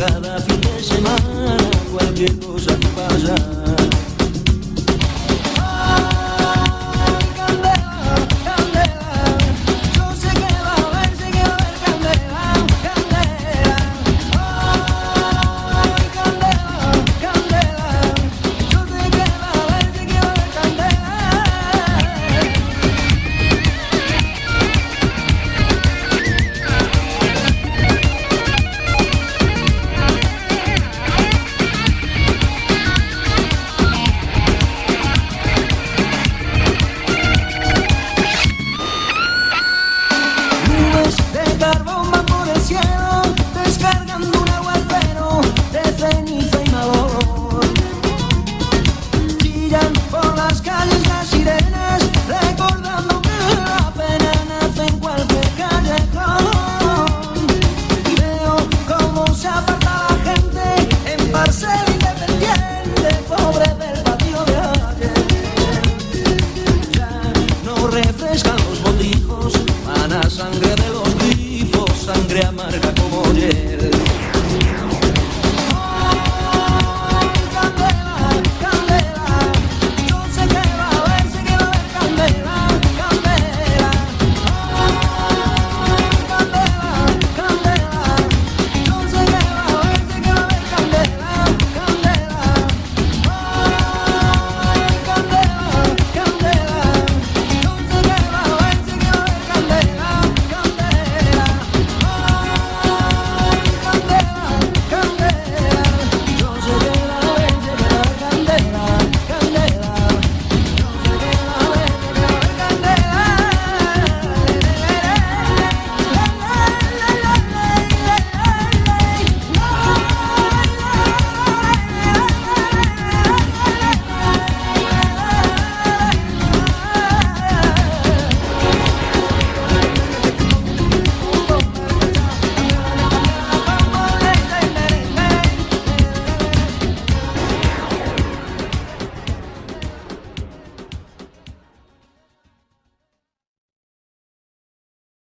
cada fin de semana cualquier cosa pasa. amarga como ayer.